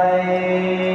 Bye.